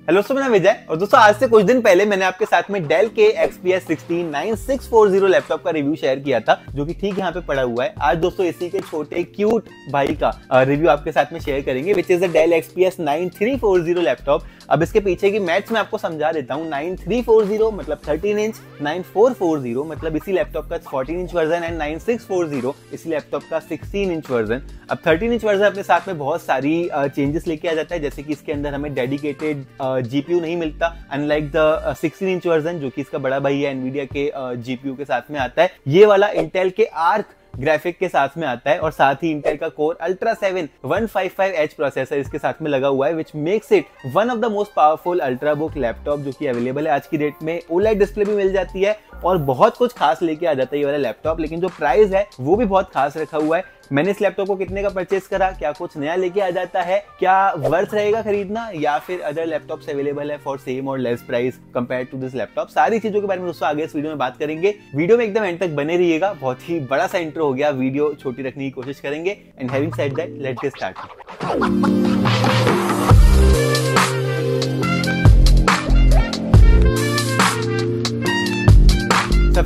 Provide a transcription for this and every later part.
Hello दोस्तों मेरा विजय और दोस्तों, आज से कुछ दिन पहले मैंने आपके साथ में डेल के एक्सपीएस 169640 लैपटॉप का रिव्यू शेयर किया था, जो कि ठीक यहाँ पे पड़ा हुआ है। आज दोस्तों, इसी के छोटे क्यूट भाई का रिव्यू आपके साथ में शेयर करेंगे which is the Dell XPS 9340 laptop अब इसके पीछे की मैथ्स मैं आपको समझा देता हूँ। 9340 मतलब 13 इंच 9440 मतलब इसी लैपटॉप का 14 इंच वर्जन एंड 9640 इसी लैपटॉप का 16 इंच वर्जन अब 13 इंच वर्जन अपने साथ में बहुत सारी चेंजेस लेके आ जाता है, जैसे कि इसके अंदर हमें डेडिकेटेड जीपीयू नहीं मिलता अनलाइक द 16 इंच वर्जन जो कि इसका बड़ा भाई है एनवीडिया के जीपीयू के साथ में आता है। ये वाला इंटेल के आर्क ग्राफिक के साथ में आता है और साथ ही इंटेल का core ultra seven one five five H processor इसके साथ में लगा हुआ है which makes it one of the most powerful ultrabook laptop जो कि अवेलेबल है। आज की डेट में ओलाइट डिस्प्ले भी मिल जाती है और बहुत कुछ खास लेके आ जाता है ये वाला लैपटॉप लेकिन जो प्राइस है, वो भी बहुत खास रखा हुआ है। मैंने इस लैपटॉप को कितने का परचेस करा? क्या कुछ नया लेके आ जाता है? क्या वर्थ रहेगा खरीदना? या फिर अदर लैपटॉप्स अवेलेबल है फॉर सेम और less price compare to this laptop सारी चीज़ों के बारे में दोस्तों आगे इस वीडियो में बात करेंगे। वीडियो में एकदम एंड तक बने रहिएगा। बहुत ही बड़ा सा इंट्रो हो गया, वीडियो छोटी रखने की कोशिश करेंगे। And having said that let's get start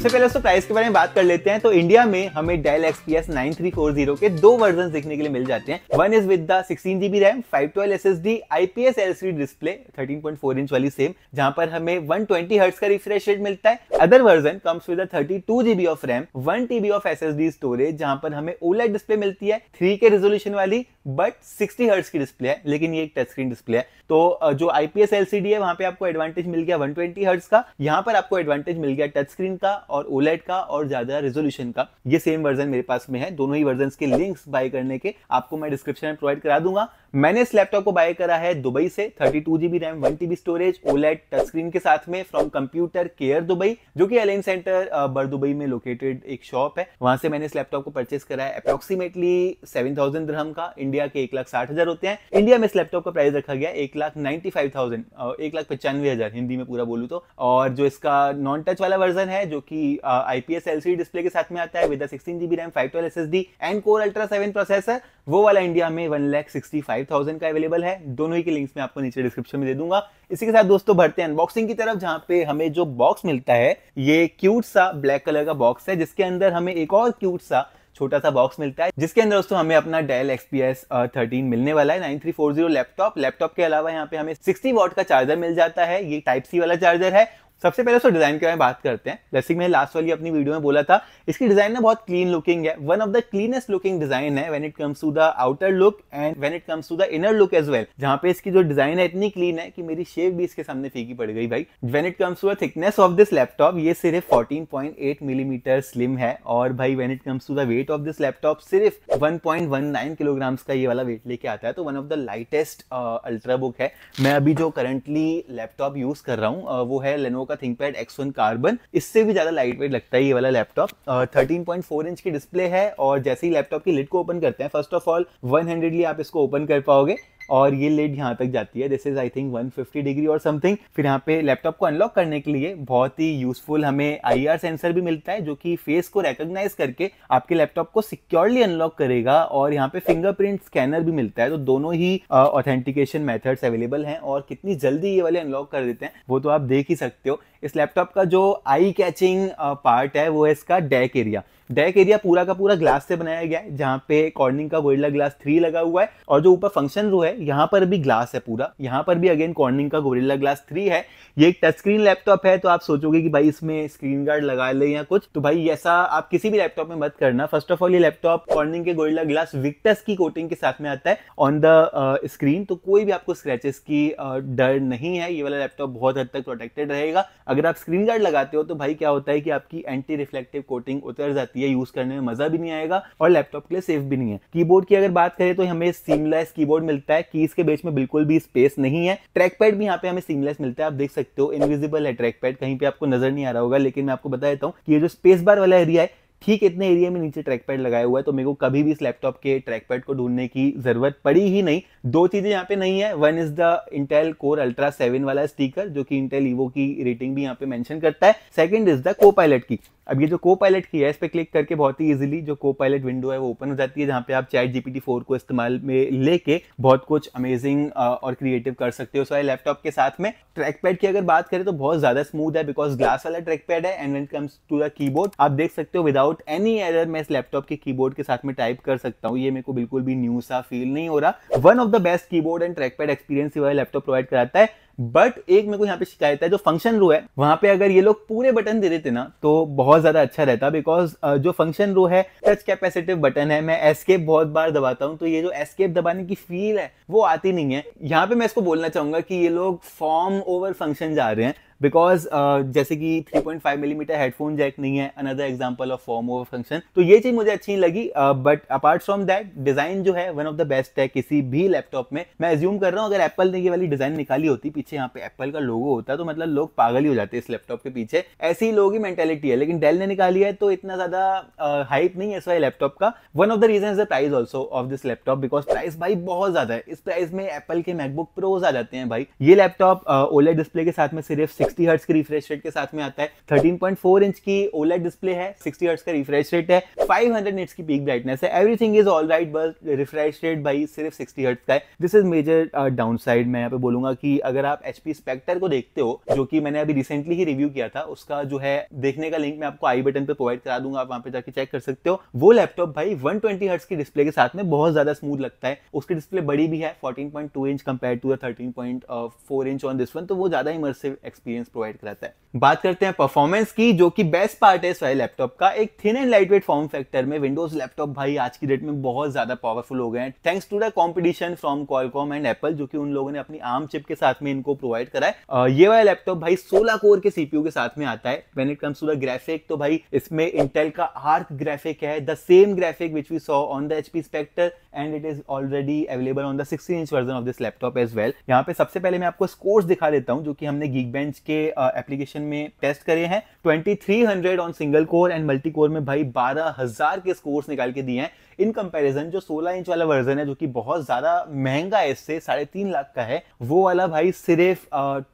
सबसे पहले तो प्राइस के बारे में बात कर लेते हैं। तो इंडिया में हमें डेल एक्सपीएस 9340 के दो वर्जन देखने के लिए मिल जाते हैं। One is with 16 GB RAM 512 SSD IPS LCD display 13.4 inch वाली सेम जहाँ पर हमें 120 हर्ट्ज का रिफ्रेश रेट मिलता है। Other version comes with 32 GB of RAM 1 TB of SSD storage जहाँ पर हमें ओलेड डिस्प्ले मिलती है 3 के रेजोल्यूशन वाली बट 60 हर्ट्ज की डिस्प्ले है, लेकिन ये एक टच स्क्रीन डिस्प्ले है। तो जो आईपीएस एलसीडी है, वहाँ पे आपको एडवांटेज मिल गया 120 हर्ट्ज का। यहाँ पर आपको एडवांटेज मिल गया टच स्क्रीन का और ओलेट का और ज़्यादा रेजोल्यूशन का, ये सेम वर्जन मेरे पास में है। दोनों ही वर्जन के लिंक्स बाय करने के आपको मैं डिस्क्रिप्शन में प्रोवाइड करा दूँगा। मैंने इस लैपटॉप को बाय करा है दुबई से 32 GB RAM one TB storage OLED touch screen के साथ में फ्रॉम कंप्यूटर केयर दुबई, जो कि Al Ain centre Bur Dubai में लोकेटेड एक शॉप है। वहाँ से मैंने इस लैपटॉप को परचेस करा है। अप्रोक्सीमेटली सेवन थाउज़ेंड द्रहम का इंडिया के एक लाख साठ हज़ार होते हैं। इंडिया में इस लैपटॉप का प्राइस रखा गया एक लाख नाइन्टी फाइव थाउज़ेंड एक लाख पचानवे हज़ार, हिंदी में पूरा बोलू तो। और जो इसका नॉन टच वाला वर्जन है, जो कि आईपीएस एलसीडी डिस्प्ले के साथ में आता है with sixteen GB RAM five twelve SSD and core ultra seven processor वो वाला इंडिया में one lakh sixty five thousand का अवेलेबल है। दोनों ही के लिंक्स में आपको नीचे डिस्क्रिप्शन में दे दूँगा। इसी के साथ दोस्तों बढ़ते हैं। अनबॉक्सिंग की तरफ़ जहाँ पे हमें जो बॉक्स मिलता है, ये क्यूट सा ब्लैक कलर का बॉक्स है, जिसके अंदर हमें एक और क्यूट सा छोटा सा बॉक्स मिलता है, जिसके अंदर दोस्तों हमें अपना डेल एक्सपीएस थर्टीन मिलने वाला है nine three four zero laptop laptop के अलावा यहाँ पे हमें सिक्सटी वॉट का चार्जर मिल जाता है। ये टाइप सी वाला चार्जर है सबसे पहले तो डिज़ाइन के बारे में बात करते हैं। जैसे मैंने लास्ट वाली अपनी वीडियो में बोला था, इसकी डिज़ाइन ना बहुत क्लीन लुकिंग है। One of the cleanest looking design है when it comes to the outer look and when it comes to the inner look as well जहाँ पे इसकी जो डिज़ाइन है इतनी क्लीन है कि मेरी शेप भी इसके सामने फीकी पड़ गई भाई। When it comes to the thickness of this laptop ये सिर्फ़ 14.8 मिलीमीटर स्लिम है। और भाई when it comes to the weight of this laptop सिर्फ़ 1.19 किलोग्राम का ये वाला वेट लेके आता है। तो one of the lightest ultrabook है। मैं अभी जो करंटली लैपटॉप यूज़ कर रहा हूँ वो है लेनो का थिंकपैड एक्स कार्बन इससे भी ज़्यादा लाइट वेट लगता है ये वाला laptop thirteen point four inch की डिस्प्ले है और जैसे ही लैपटॉप की लिट को ओपन करते हैं first of all one handedly आप इसको ओपन कर पाओगे। और ये लेड यहाँ तक जाती है। This is I think 150 degree और समथिंग फिर यहाँ पे लैपटॉप को अनलॉक करने के लिए बहुत ही यूजफुल हमें आईआर सेंसर भी मिलता है, जो कि फेस को रिकॉग्नाइज करके आपके लैपटॉप को सिक्योरली अनलॉक करेगा और यहाँ पे फिंगरप्रिंट स्कैनर भी मिलता है। तो दोनों ही ऑथेंटिकेशन मेथड्स अवेलेबल हैं और कितनी जल्दी ये वाले अनलॉक कर देते हैं, वो तो आप देख ही सकते हो। इस लैपटॉप का जो आई कैचिंग पार्ट है, वो है इसका डेक एरिया डेक एरिया पूरा का पूरा ग्लास से बनाया गया है जहाँ पे कॉर्निंग का गोरिल्ला ग्लास थ्री लगा हुआ है और जो ऊपर फ़ंक्शन रो है यहाँ पर भी ग्लास है पूरा। यहाँ पर भी अगेन कॉर्निंग का गोरिल्ला ग्लास थ्री है। ये एक टच स्क्रीन लैपटॉप है तो आप सोचोगे कि भाई इसमें स्क्रीन गार्ड लगा ले या कुछ तो भाई ऐसा आप किसी भी लैपटॉप में मत करना। फ़र्स्ट ऑफ़ ऑल ये लैपटॉप कॉर्निंग के गोरिल्ला ग्लास विक्टस की कोटिंग के साथ में आता है ऑन द स्क्रीन तो कोई भी आपको स्क्रैचेस की uh, डर नहीं है। ये वाला लैपटॉप बहुत हद तक प्रोटेक्टेड रहेगा। अगर आप स्क्रीन गार्ड लगाते हो तो भाई क्या होता है कि आपकी एंटी रिफ्लेक्टिव कोटिंग उतर जाती है। यूज़ करने में मज़ा भी नहीं आएगा और लैपटॉप के लिए सेफ़ भी नहीं है। कीबोर्ड की अगर बात करें तो हमें सीमलेस कीबोर्ड मिलता है। कीज के बीच में बिल्कुल भी स्पेस नहीं है। ट्रैक पैड भी यहाँ पे हमें सीमलेस मिलता है। आप देख सकते हो इनविजिबल है ट्रैक पैड कहीं पे आपको नज़र नहीं आ रहा होगा, लेकिन मैं आपको बता देता हूँ कि ये जो स्पेस बार वाला एरिया है, ठीक इतने एरिया में नीचे ट्रैक पैड लगाया हुआ है तो मेरे को कभी भी इस लैपटॉप के ट्रैक पैड को ढूँढने की ज़रूरत पड़ी ही नहीं। दो चीज़ें यहाँ पे नहीं है। One is the Intel core ultra seven वाला स्टीकर जो कि इंटेल ईवो की रेटिंग भी यहाँ पे मेंशन करता है। Second is the Copilot key. अब ये जो को पायलट की है, इस पर क्लिक करके बहुत ही इजीली जो को पायलट विंडो है, वो ओपन हो जाती है, जहाँ पे आप चैट जीपीटी फोर को इस्तेमाल में लेके बहुत कुछ अमेजिंग और क्रिएटिव कर सकते हो। सो लैपटॉप के साथ में ट्रैक पैड की अगर बात करें तो बहुत ज़्यादा स्मूथ है बिकॉज़ ग्लास वाला ट्रैक पैड है and when comes to the keyboard आप देख सकते हो विदाउट एनी एरर मैं इस लैपटॉप के कीबोर्ड के साथ में टाइप कर सकता हूँ। ये मेरे को बिल्कुल भी न्यू सा फील नहीं हो रहा। One of the best keyboard and trackpad experience laptop provide कराता है। बट एक मेरे को यहाँ पे शिकायत है, जो फ़ंक्शन रो है, वहाँ पे अगर ये लोग पूरे बटन दे देते ना तो बहुत ज़्यादा अच्छा रहता बिकॉज़ जो फ़ंक्शन रो है टच कैपेसिटिव बटन है, मैं एस्केप बहुत बार दबाता हूँ तो ये जो एस्केप दबाने की फील है, वो आती नहीं है। यहाँ पे मैं इसको बोलना चाहूँगा कि ये लोग फॉर्म ओवर फ़ंक्शन जा रहे हैं बिकॉज़ uh, जैसे कि 3.5 पॉइंट मिलीमीटर हेडफोन जैक नहीं है another example of form over function तो ये चीज़ मुझे अच्छी लगी but apart from that design जो है वन ऑफ़ द बेस्ट है किसी भी लैपटॉप में. मैं एज्यूम कर रहा हूँ अगर एप्पल ने ये वाली डिज़ाइन निकाली होती पीछे यहाँ पे एप्पल का लोगो होता तो मतलब लोग पागल ही हो जाते इस लैपटॉप के पीछे. ऐसी ही लोगों की मेंटेलिटी है लेकिन डेल ने निकाली है तो इतना ज़्यादा हाइप uh, नहीं है इस वाले लैपटॉप का. One of the reason the price also of this laptop because price भाई बहुत ज़्यादा है. इस प्राइस में एप्पल के मैकबुक प्रोज आ जाते हैं भाई. ये लैपटॉप ओलेड डिस्प्ले के साथ में सिर्फ़ सिक्सटी हर्ट्स की रिफ्रेश रेट के साथ में आता है। 13.4 इंच की ओलेड डिस्प्ले है 60 हर्ट्ज का रिफ्रेश रेट है। 500 निट्स की पीक ब्राइटनेस है। एवरीथिंग इज़ ऑल राइट बस रिफ्रेश रेट भाई सिर्फ़ 60 हर्ट्ज का है। This is major downside मैं यहाँ पे बोलूँगा कि अगर आप एचपी स्पेक्टर को देखते हो, जो कि मैंने अभी रिसेंटली ही रिव्यू किया था, उसका जो है देखने का लिंक मैं आपको आई बटन पे प्रोवाइड करा दूँगा, आप वहाँ पे जाके चेक कर सकते हो। वो लैपटॉप भाई 120 हर्ट्ज की डिस्प्ले के साथ में बहुत ज़्यादा स्मूथ लगता है। उसकी डिस्प्ले बड़ी भी है 14.2 inch compare to 13.4 inch on this one तो वो ज़्यादा इमर्सिव एक्सपीरियंस प्रोवाइड कराता है। बात करते हैं परफॉर्मेंस की, जो कि बेस्ट पार्ट है इस वाले लैपटॉप का। एक thin and lightweight form factor में विंडोज़ लैपटॉप भाई आज की डेट में बहुत ज़्यादा पावरफुल हो गए हैं। Thanks to the competition from Qualcomm and Apple जो कि उन लोगों ने अपनी आर्म चिप के साथ में इनको प्रोवाइड करा है। ये वाला लैपटॉप भाई 16 कोर के सीपीयू के साथ में आता है। When it comes to the graphic तो भाई इसमें इंटेल का आर्क ग्राफिक है the same graphic which we saw on the HP Spectre and it is already available on the 16 inch version of this laptop as well यहाँ पे सबसे पहले मैं आपको स्कोर्स दिखा देता हूँ, जो कि हमने गीक बेंच के एप्लीकेशन में टेस्ट करे हैं। 2300 on single core and multi core में भाई 12000 के स्कोर्स निकाल के दिए हैं। इन कंपैरिजन जो 16 इंच वाला वर्जन है, जो कि बहुत ज़्यादा महँगा है इससे, साढ़े तीन लाख का है, वो वाला भाई सिर्फ़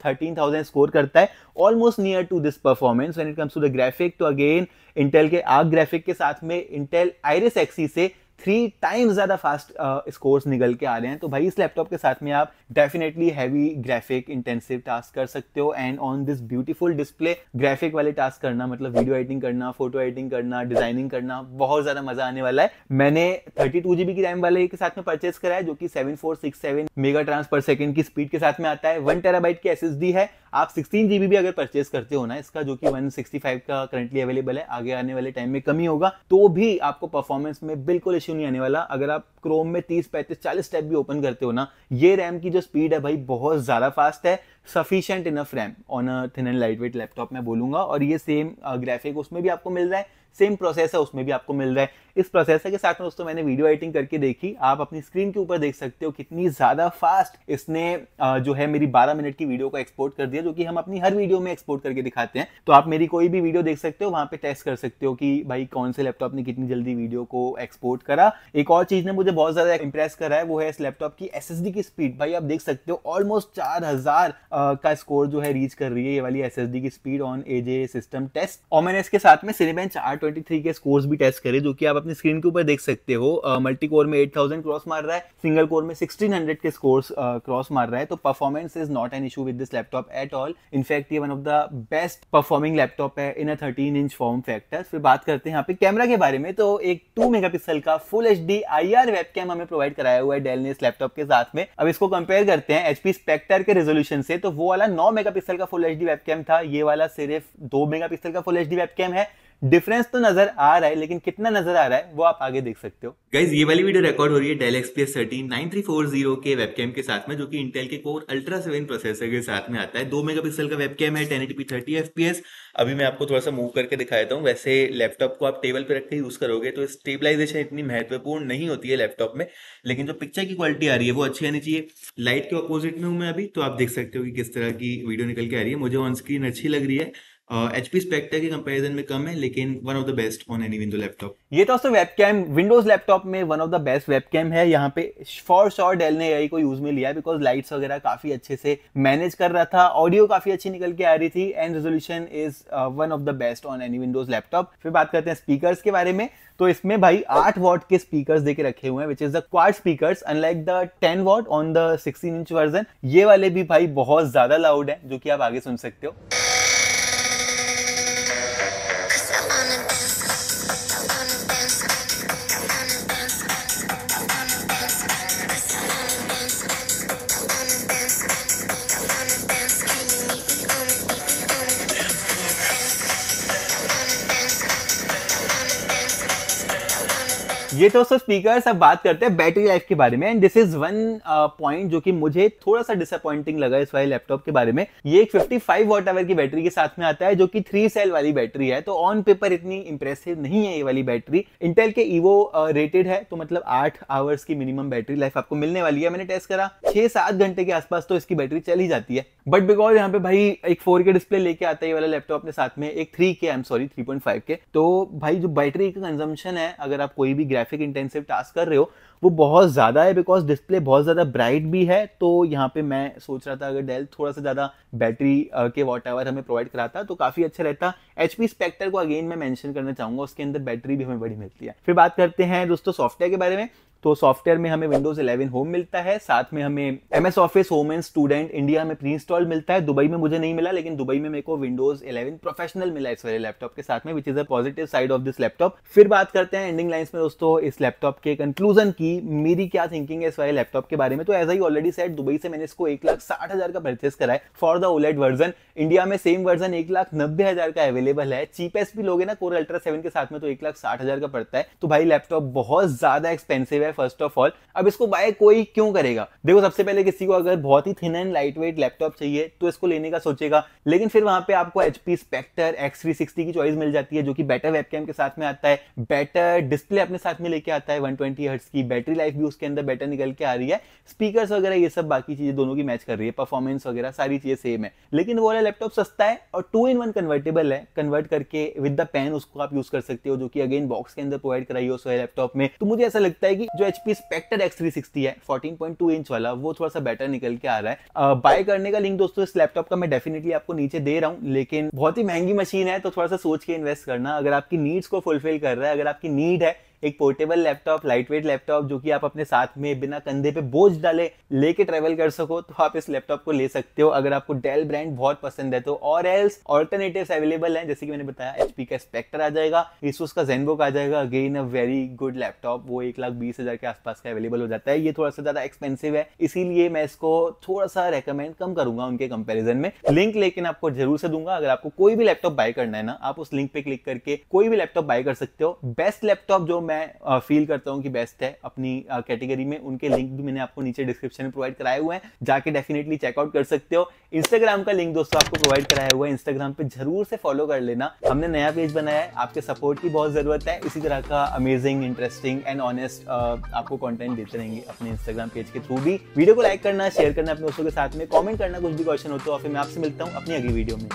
थर्टीन थाउज़ेंड स्कोर करता है। Almost near to this performance when it comes to the graphic तो अगेन इंटेल के आग ग्राफिक के साथ में इंटेल आयरिस एक्सी से थ्री टाइम्स ज़्यादा फास्ट स्कोर्स निकल के आ रहे हैं। तो भाई, इस लैपटॉप के साथ में आप definitely heavy graphic intensive task कर सकते हो and on this beautiful display graphic वाले टास्क करना मतलब वीडियो एडिटिंग करना फ़ोटो एडिटिंग करना डिज़ाइनिंग करना, बहुत ज़्यादा मज़ा आने वाला है। मैंने थर्टी टू जीबी की रैम वाले के साथ में परचेस करा है, जो कि seven four six seven mega trans पर सेकेंड की स्पीड के साथ में आता है। वन टेराबाइट की एस एस डी है आप सिक्सटीन जीबी भी अगर परचेज करते हो ना, इसका जो कि वन सिक्सटी फाइव का करंटली अवेलेबल है, आगे आने वाले टाइम में कमी होगा तो भी आपको परफॉर्मेंस में बिल्कुल इश्यू नहीं आने वाला। अगर आप क्रोम में तीस पैंतीस चालीस स्टेप भी ओपन करते हो ना, ये रैम की जो स्पीड है भाई, बहुत ज़्यादा फास्ट है। Sufficient enough RAM on a thin and lightweight laptop में बोलूँगा। और ये सेम ग्राफिक उसमें भी आपको मिल रहा है। सेम प्रोसेस है उसमें भी आपको मिल रहा है। इस प्रोसेसर के साथ में दोस्तों मैंने वीडियो एडिटिंग करके देखी। आप अपनी स्क्रीन के ऊपर देख सकते हो कितनी ज़्यादा फास्ट इसने जो है मेरी 12 मिनट की वीडियो को एक्सपोर्ट कर दिया, जो कि हम अपनी हर वीडियो में एक्सपोर्ट करके दिखाते हैं। तो आप मेरी कोई भी वीडियो देख सकते हो, वहाँ पे टेस्ट कर सकते हो कि भाई कौन से लैपटॉप ने कितनी जल्दी वीडियो को एक्सपोर्ट करा। एक और चीज़ ने मुझे बहुत ज़्यादा इंप्रेस करा है, वो है इस लैपटॉप की एस की स्पीड भाई आप देख सकते हो ऑलमोस्ट चार का स्कोर जो है रीच कर रही है, ये वाली एसएसडी की speed on AJA system test और मैंने इसके साथ में सिनेबेंच आर ट्वेंटी के स्कोर्स भी टेस्ट करे, जो कि आप अपनी स्क्रीन के ऊपर देख सकते हो. मल्टी कोर में 8000 क्रॉस मार रहा है सिंगल कोर में 1600 के स्कोर्स क्रॉस मार रहा है. तो performance is not an issue with this laptop at all in fact ये one of the best performing laptop है in a 13 inch form factor फिर बात करते हैं यहाँ पे कैमरा के बारे में. तो एक 2 मेगापिक्सल का full H D I R webcam हमें प्रोवाइड कराया हुआ है डेल ने इस लैपटॉप के साथ में. अब इसको कंपेयर करते हैं एचपी स्पेक्टर के रेजोल्यूशन से. तो वो वाला 9 मेगापिक्सल का फुल एच डी वेबकैम था, ये वाला सिर्फ़ 2 मेगापिक्सल का फुल एच डी वेबकैम है। डिफरेंस तो नज़र आ रहा है, लेकिन कितना नज़र आ रहा है, वो आप आगे देख सकते हो। गाइज़ ये वाली वीडियो रिकॉर्ड हो रही है Dell XPS thirteen nine three four zero के वेबकैम के साथ में, जो कि इंटेल के कोर अल्ट्रा सेवन प्रोसेसर के साथ में आता है। दो मेगापिक्सल का वेबकैम है टेन एटी थर्टी एफपीएस अभी मैं आपको थोड़ा सा मूव करके दिखा देता हूँ। वैसे लैपटॉप को आप टेबल पे रख के यूज़ करोगे तो स्टेबलाइजेशन इतनी महत्वपूर्ण नहीं होती है लैपटॉप में। लेकिन जो पिक्चर की क्वालिटी आ रही है, वो अच्छी आनी चाहिए। लाइट के अपोजिट में हूँ मैं अभी तो आप देख सकते हो कि किस तरह की वीडियो निकल के आ रही है। मुझे ऑन स्क्रीन अच्छी लग रही है। एच पी स्पेक्टर के कंपेरिजन में कम है, लेकिन one of the best on any window laptop ये तो वेब वेबकैम विंडोज़ लैपटॉप में one of the best webcam है। यहाँ पे फॉर श्योर डेल ने यही को यूज़ में लिया बिकॉज़ लाइट्स वगैरह काफ़ी अच्छे से मैनेज कर रहा था। ऑडियो काफ़ी अच्छी निकल के आ रही थी and resolution is one of the best on any Windows laptop फिर बात करते हैं स्पीकर के बारे में। तो इसमें भाई आठ वॉट के स्पीकर देके रखे हुए हैं which is the quad speakers unlike the ten watt on the sixteen inch version ये वाले भी भाई बहुत ज़्यादा लाउड है, जो कि आप आगे सुन सकते हो। ये तो सब स्पीकर अब बात करते हैं बैटरी लाइफ के बारे में and this is one point जो कि मुझे थोड़ा सा डिसअपॉइंटिंग लगा इस वाले लैपटॉप के बारे में। ये एक 55 वॉट आवर की बैटरी के साथ में आता है जो कि थ्री सेल वाली बैटरी है तो ऑन पेपर इतनी इंप्रेसिव नहीं है ये वाली बैटरी इंटेल के ईवो रेटेड uh, है तो मतलब आठ आवर्स की मिनिमम बैटरी लाइफ आपको मिलने वाली है। मैंने टेस्ट करा छह सात घंटे के आसपास तो इसकी बैटरी चल ही जाती है। बट बिकॉज़ यहाँ पे भाई एक फोर के डिस्प्ले लेके आता है ये वाला लैपटॉप अपने साथ में एक थ्री के I am sorry three point five K तो भाई जो बैटरी का कंजम्पशन है अगर आप कोई भी ग्राफिक इंटेंसिव टास्क कर रहे हो, वो बहुत ज़्यादा है बिकॉज़ डिस्प्ले बहुत ज़्यादा ब्राइट भी है तो यहाँ पे मैं सोच रहा था अगर डेल थोड़ा सा ज़्यादा बैटरी के वॉट आवर हमें प्रोवाइड कराता तो काफ़ी अच्छा रहता। एच पी स्पेक्टर को अगेन मैं मैंशन करना चाहूँगा, उसके अंदर बैटरी भी हमें बड़ी मिलती है। फिर बात करते हैं दोस्तों सॉफ्टवेयर के बारे में। तो सॉफ्टवेयर में हमें विंडोज़ 11 होम मिलता है, साथ में हमें M S Office Home and Student India में प्री इंस्टॉल मिलता है। दुबई में मुझे नहीं मिला, लेकिन दुबई में मेरे को विंडोज़ 11 प्रोफेशनल मिला इस वाले लैपटॉप के साथ में which is a positive side of this laptop फिर बात करते हैं एंडिंग लाइन्स में दोस्तों, इस लैपटॉप के कंक्लूजन की, मेरी क्या थिंकिंग है इस वाले लैपटॉप के बारे में? तो as I already said Dubai से मैंने इसको एक लाख साठ हज़ार का परचेस करा है for the OLED version India में सेम वर्जन एक लाख नब्बे हज़ार का अवेलेबल है। चीपेस्ट भी लोगे ना कोर अल्ट्रा सेवन के साथ में तो एक लाख साठ हज़ार का पड़ता है। तो भाई लैपटॉप बहुत ज़्यादा एक्सपेंसिव है। फ़र्स्ट ऑफ़ ऑल अब इसको बाय कोई क्यों करेगा? देखो, सबसे पहले किसी को अगर बहुत ही thin and light weight laptop चाहिए तो इसको लेने का सोचेगा। लेकिन फिर वहाँ पे आपको एचपी स्पेक्टर एक्स की चॉइस मिल जाती है, जो कि बेटर वेबकैम के साथ में आता है। बेटर डिस्प्ले अपने साथ में लेके आता है वन ट्वेंटी की। बैटरी लाइफ भी उसके अंदर बेटर निकल के आ रही है। स्पीकर वगैरह, ये सब बाकी चीज़ें दोनों की मैच कर रही है। परफॉर्मेंस वगैरह, सारी चीज़ें सेम है। लेकिन वो वाला लैपटॉप सस्ता है और टू इन वन कन्वर्टेबल है। कन्वर्ट करके विद द पेन उसको आप यूज़ कर सकते हो, जो कि अगेन बॉक्स के अंदर प्रोवाइड कराई हो लैपटॉप में। तो मुझे ऐसा लगता है कि जो H P Spectre X three sixty है 14.2 इंच वाला, वो थोड़ा सा बेटर निकल के आ रहा है। बाय करने का लिंक दोस्तों इस लैपटॉप का मैं डेफिनेटली आपको नीचे दे रहा हूँ, लेकिन बहुत ही महँगी मशीन है तो थोड़ा सा सोच के इन्वेस्ट करना। अगर आपकी नीड्स को फुलफिल कर रहा है, अगर आपकी नीड है एक portable laptop light weight laptop जो कि आप अपने साथ में बिना कंधे पे बोझ डाले लेके ट्रेवल कर सको तो आप इस लैपटॉप को ले सकते हो। अगर आपको डेल ब्रांड बहुत पसंद है तो और एल्स ऑल्टरनेटिव अवेलेबल है, जैसे कि मैंने बताया एचपी का स्पेक्टर आ जाएगा इसूस का जेनबुक आ जाएगा। Again a very good laptop वो एक लाख बीस हज़ार के आसपास का अवेलेबल हो जाता है। ये थोड़ा सा ज़्यादा एक्सपेंसिव है, इसीलिए मैं इसको थोड़ा सा रेकमेंड कम करूँगा उनके कंपेरिजन में। लिंक लेकिन आपको ज़रूर से दूँगा। अगर आपको कोई भी लैपटॉप बाय करना है ना, आप उस लिंक पे क्लिक करके कोई भी लैपटॉप बाय कर सकते हो। बेस्ट लैपटॉप जो मैं फील करता हूँ कि बेस्ट है अपनी कैटेगरी में। उनके लिंक भी मैंने आपको नीचे डिस्क्रिप्शन में प्रोवाइड कराए हुए हैं। जाके डेफिनेटली चेकआउट कर सकते हो। इंस्टाग्राम का लिंक दोस्तों आपको प्रोवाइड कराया हुआ है। इंस्टाग्राम पे ज़रूर से फॉलो कर लेना। हमने नया पेज बनाया है। आपके सपोर्ट की बहुत ज़रूरत है। इसी तरह का अमेजिंग इंटरेस्टिंग एंड ऑनेस्ट आपको कॉन्टेंट देते रहेंगे अपने इंस्टाग्राम पेज के थ्रू भी। वीडियो को लाइक करना शेयर करना अपने दोस्तों के साथ में। कॉमेंट करना कुछ भी क्वेश्चन हो तो फिर मैं आपसे मिलता हूँ अपनी अगली वीडियो में।